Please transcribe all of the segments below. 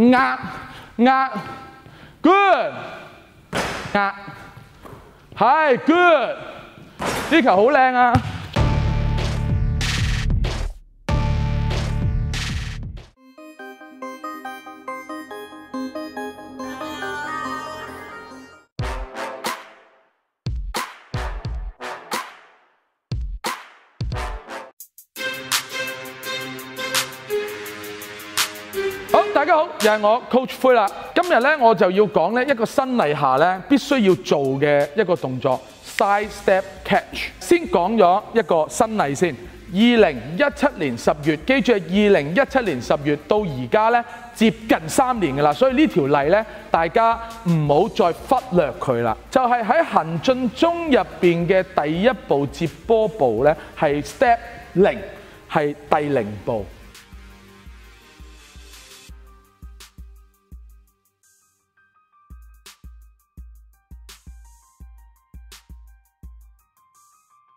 壓壓，good，壓，係 good，呢球好靚啊！又係我 Coach 灰啦。今日咧我就要講咧一個新例下咧必須要做嘅一個動作 side step catch。先講咗一個新例先。二零一七年十月，記住係二零一七年十月到而家咧接近三年㗎啦，所以呢條例咧大家唔好再忽略佢啦。就係喺行進中入邊嘅第一步接波步咧，係 step 零，係第零步。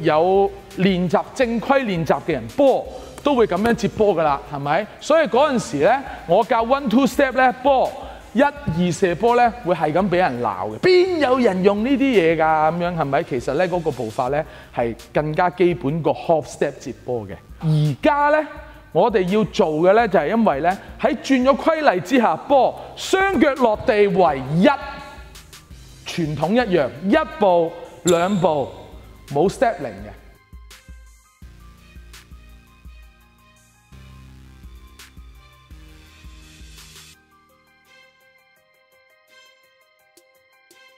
有練習正規練習嘅人，波都會咁樣接波噶啦，係咪？所以嗰陣時咧，我教 one two step 咧，波一二射波咧，會係咁俾人鬧嘅。邊有人用呢啲嘢㗎？咁樣係咪？其實咧嗰、個步伐咧係更加基本個 half step 接波嘅。而家咧，我哋要做嘅咧就係、因為咧喺轉咗規例之下，波雙腳落地為一，傳統一樣，一步兩步。冇 step 零嘅。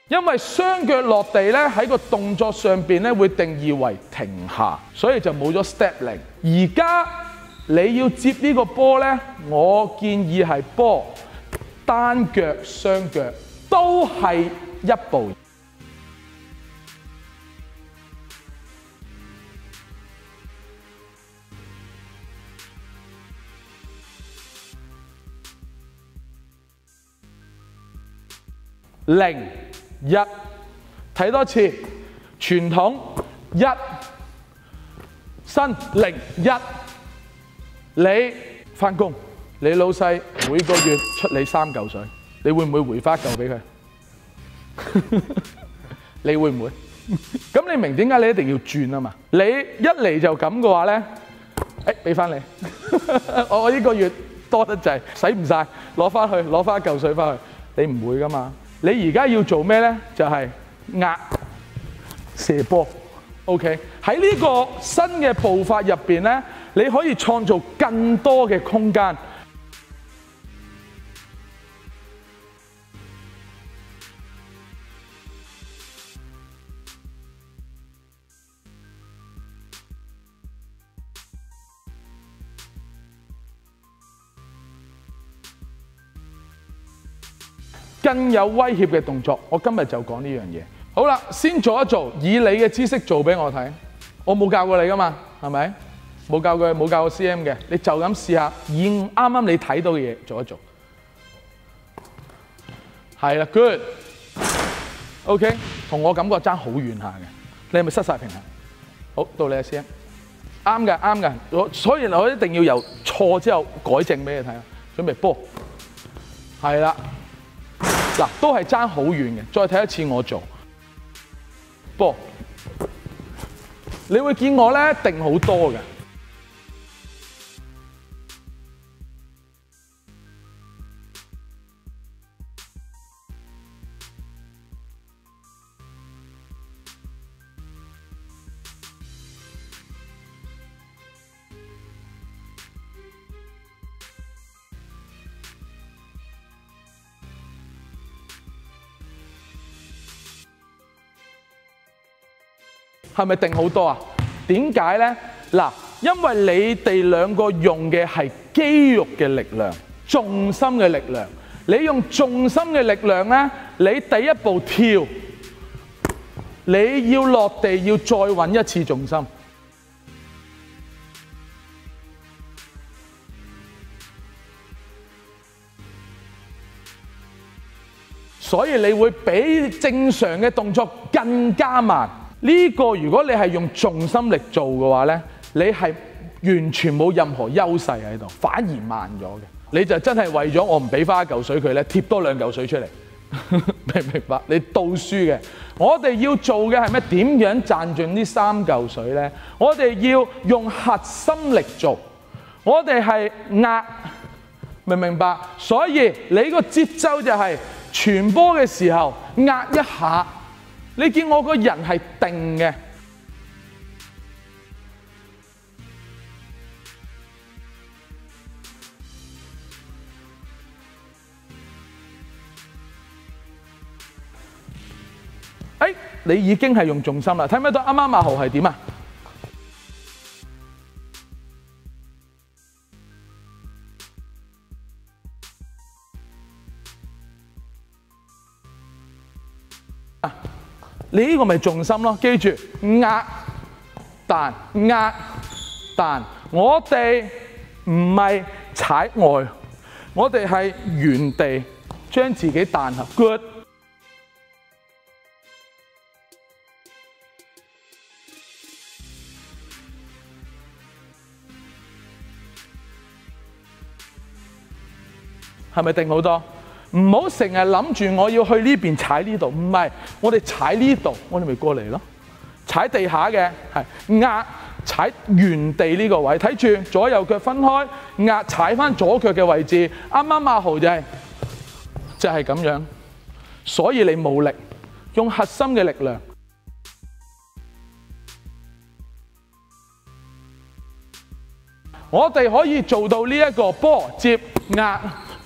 因為雙腳落地咧喺個動作上邊咧會定義為停下，所以就冇咗 step 零。而家你要接呢個波咧，我建議係波單腳雙腳都係一步。零一，睇多次，傳統一，新零一，你翻工，你老細每個月出你三嚿水，你會唔會回翻一嚿俾佢？你會唔會？咁你明點解你一定要轉啊嘛？你一嚟就咁嘅話咧，誒俾翻你，我呢個月多得滯，使唔晒，攞翻去，攞翻一嚿水翻去，你唔會噶嘛？你而家要做咩呢？就係、壓射波，OK。喺呢個新嘅步伐入面呢，你可以創造更多嘅空間。更有威脅嘅動作，我今日就講呢樣嘢。好啦，先做一做，以你嘅知識做俾我睇。我冇教過你噶嘛，係咪？冇教過，冇教過 CM 嘅，你就咁試下，以啱啱你睇到嘅嘢做一做。係啦，good。OK，同我感覺爭好遠下嘅。你係咪失晒平衡？好，到你啊，CM。啱嘅，啱嘅。我所以我一定要由錯之後改正俾你睇。準備波，係啦。嗱，都係爭好遠嘅。再睇一次我做波，你會見我咧定好多嘅。係咪定好多啊？點解呢？嗱，因為你哋兩個用嘅係肌肉嘅力量、重心嘅力量，你用重心嘅力量咧，你第一步跳，你要落地要再揾一次重心。所以你會比正常嘅動作更加慢。呢、個如果你係用重心力做嘅話咧，你係完全冇任何優勢喺度，反而慢咗嘅。你就真係為咗我唔俾翻一嚿水佢咧，貼多兩嚿水出嚟，明唔明白？你倒輸嘅。我哋要做嘅係咩？點樣賺盡呢三嚿水咧？我哋要用核心力做，我哋係壓。明唔明白？所以你個節奏就係傳波嘅時候壓一下，你見我個人係定嘅。誒，你已經係用重心啦，睇唔睇到啱啱阿豪係點啊？你呢個咪重心咯，記住壓彈壓彈，我哋唔係踩外，我哋係原地將自己彈合。Good，係咪定好多？唔好成日諗住我要去呢邊踩呢度，唔係我哋踩呢度，我哋咪過嚟咯。踩地下嘅係壓踩原地呢個位，睇住左右腳分開，壓踩翻左腳嘅位置。啱啱阿豪就係就係咁樣，所以你冇力，用核心嘅力量。我哋可以做到呢一個波接壓。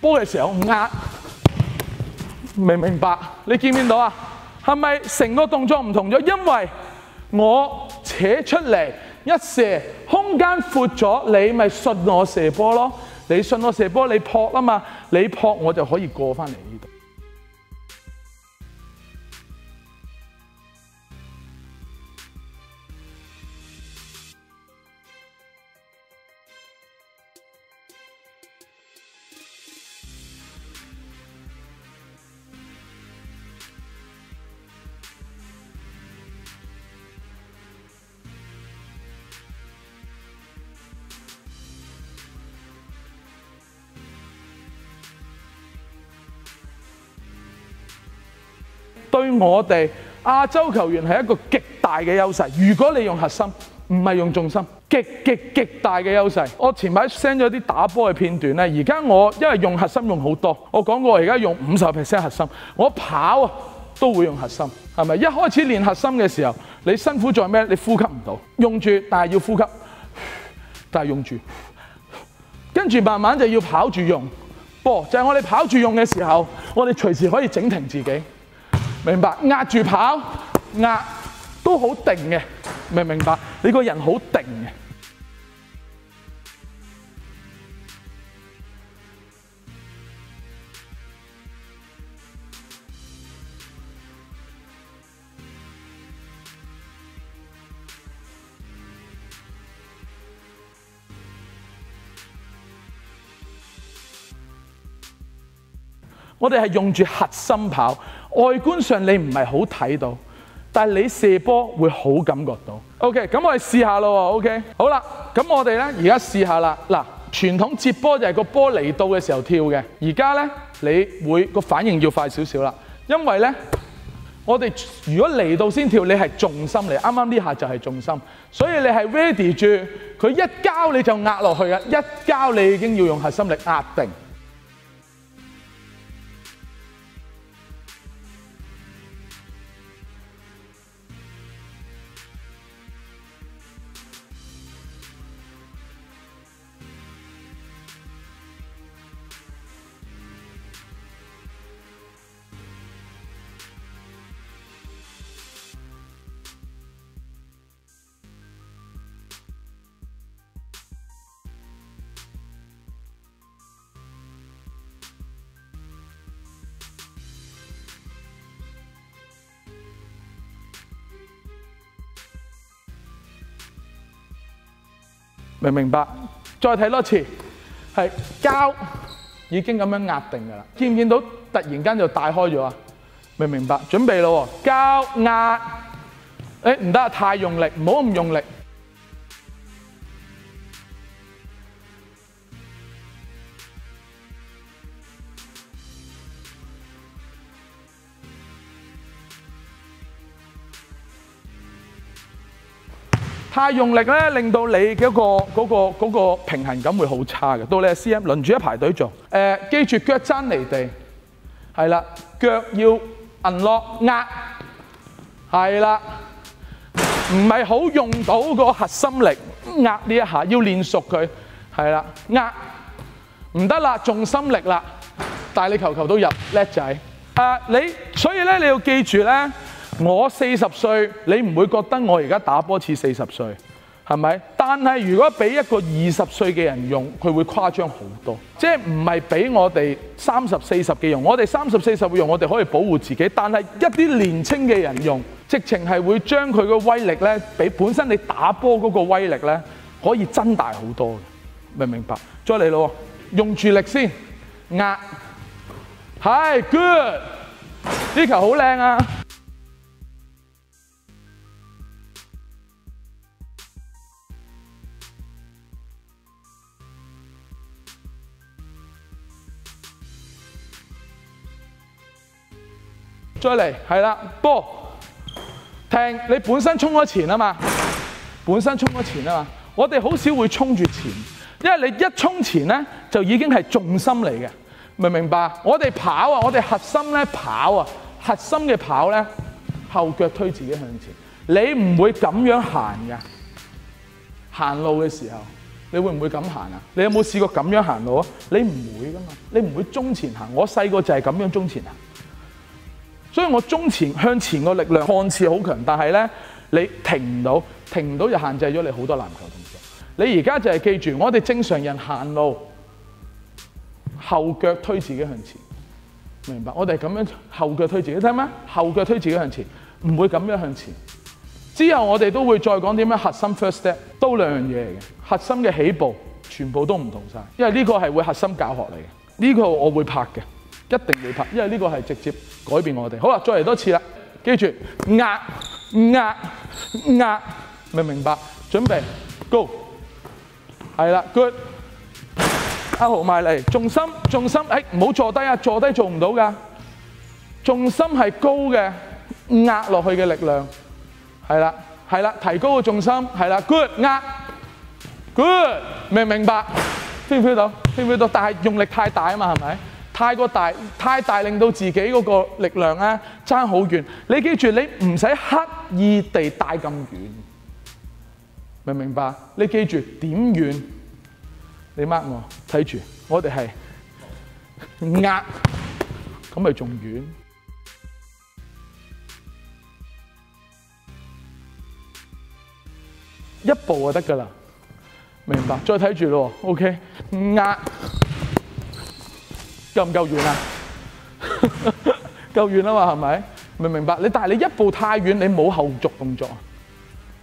波嘅時候壓，明唔明白？你見唔見到啊？係咪成個動作唔同咗？因為我扯出嚟一射，空間闊咗，你咪信我射波咯。你信我射波，你撲啊嘛，你撲我就可以過翻嚟對我哋亞洲球員係一個極大嘅優勢。如果你用核心，唔係用重心，極極極大嘅優勢。我前排 send 咗啲打波嘅片段咧，而家我因為用核心用好多，我講過我而家用五十 percent 核心，我跑啊都會用核心，係咪？一開始練核心嘅時候，你辛苦在咩？你呼吸唔到，用住，但係要呼吸，但係用住，跟住慢慢就要跑住用波，就係我哋跑住用嘅時候，我哋隨時可以整停自己。明白，壓住跑，壓都好定嘅，明唔明白？你個人好定嘅。我哋係用住核心跑，外觀上你唔係好睇到，但係你射波會好感覺到。OK，咁我哋試下咯。OK，好啦，咁我哋咧而家試下啦。嗱，傳統接波就係個波嚟到嘅時候跳嘅，而家咧你會個反應要快少少啦，因為咧我哋如果嚟到先跳，你係重心嚟，啱啱呢下就係重心，所以你係 ready 住，佢一交你就壓落去啊！一交你已經要用核心力壓定。明唔明白？再睇多次，係膠已經咁樣壓定㗎啦。見唔見到突然間就大開咗啊？明唔明白？準備咯喎，交壓，誒唔得啊，太用力，唔好咁用力。太用力咧，令到你嗰、個嗰、個嗰、個平衡感會好差嘅。到你 C.M. 輪住一排隊做，誒、記住腳踭離地，係啦，腳要摁落壓，係啦，唔係好用到個核心力壓呢一下，要練熟佢，係啦，壓唔得啦，重心力啦，但係你球球都入，叻仔。誒、你所以咧，你要記住咧。我四十歲，你唔會覺得我而家打波似四十歲，係咪？但係如果俾一個二十歲嘅人用，佢會誇張好多。即係唔係俾我哋三十四十嘅用？我哋三十四十嘅用，我哋可以保護自己。但係一啲年青嘅人用，直情係會將佢個威力呢，比本身你打波嗰個威力呢，可以增大好多嘅。明唔明白？再嚟咯，用住力先壓，係 good，呢球好靚啊！再嚟係啦，波停！你本身衝咗前啊嘛，本身衝咗前啊嘛。我哋好少會衝住前，因為你一衝前咧，就已經係重心嚟嘅，明唔明白？我哋跑啊，我哋核心咧跑啊，核心嘅跑咧，後腳推自己向前。你唔會咁樣行㗎，行路嘅時候，你會唔會咁行啊？你有冇試過咁樣行路啊？你唔會噶嘛，你唔會中前行。我細個就係咁樣中前行。所以我中前向前個力量看似好強，但係咧你停唔到，停唔到就限制咗你好多籃球動作。你而家就係記住，我哋正常人行路後腳推自己向前，明白？我哋咁樣後腳推自己，聽咩？後腳推自己向前，唔會咁樣向前。之後我哋都會再講點樣核心 first step，都兩樣嘢嚟嘅。核心嘅起步全部都唔同晒，因為呢個係會核心教學嚟嘅。呢個我會拍嘅。一定要拍，因為呢個係直接改變我哋。好啦，再嚟多次啦，記住壓壓壓，明唔明白？準備，Go，係啦，Good，阿豪埋嚟，重心重心，誒唔好坐低啊，坐低做唔到噶，重心係高嘅，壓落去嘅力量，係啦係啦，提高個重心，係啦，Good，壓，Good，明唔明白？feel 唔 feel 到？feel 唔 feel 到？但係用力太大啊嘛，係咪？太過大，太大令到自己嗰個力量咧爭好遠。你記住，你唔使刻意地帶咁遠，明唔明白？你記住點遠？你掹我睇住，我哋係壓，咁咪仲遠。一步就得㗎啦，明白？再睇住咯，OK，壓。夠唔夠遠啊？夠遠啊嘛，係咪？明唔明白？你但系你一步太遠，你冇後續動作，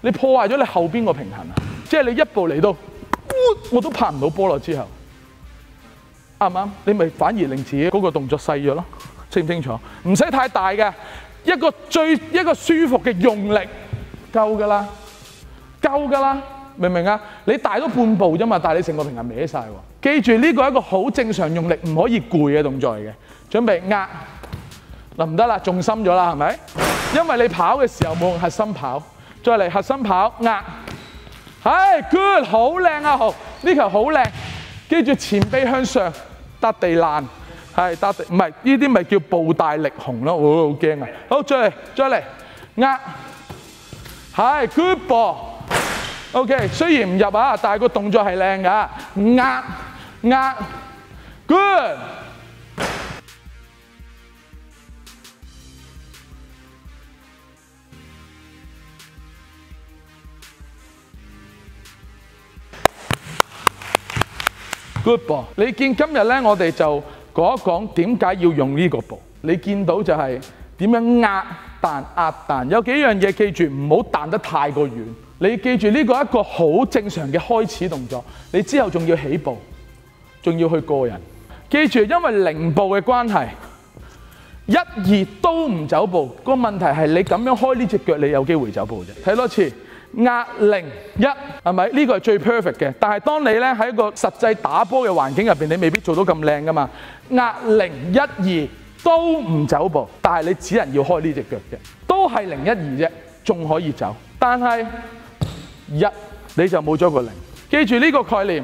你破壞咗你後邊個平衡啊！即係你一步嚟到，我都拍唔到波落之後，啱唔啱？你咪反而令自己嗰個動作細咗咯，清唔清楚？唔使太大嘅，一個最一个舒服嘅用力夠噶啦，夠噶啦。明唔明啊？你大咗半步啫嘛，但系你成個平衡歪晒喎。記住呢個係一個好正常用力，唔可以攰嘅動作嚟嘅。準備壓嗱唔得啦，重心咗啦，係咪？因為你跑嘅時候冇用核心跑，再嚟核心跑壓，係 good，好靚啊，豪呢球好靚，記住前臂向上，搭地爛，係搭地，唔係呢啲咪叫步大力雄咯，我好驚啊！好，再嚟，再嚟壓，係 good ball。OK，雖然唔入啊，但係個動作係靚噶，壓壓，good。good 步。你見今日咧，我哋就講一講點解要用呢個步。你見到就係點樣壓彈壓彈，有幾樣嘢記住，唔好彈得太過遠。你記住呢個一個好正常嘅開始動作，你之後仲要起步，仲要去過人。記住，因為零步嘅關係，一二都唔走步。個問題係你咁樣開呢隻腳，你有機會走步啫。睇多次，壓零一係咪？呢個係最 perfect 嘅。但係當你咧喺一個實際打波嘅環境入邊，你未必做到咁靚噶嘛。壓零一二都唔走步，但係你只能要開呢隻腳嘅，都係零一二啫，仲可以走。但係一你就冇咗個零，記住呢個概念。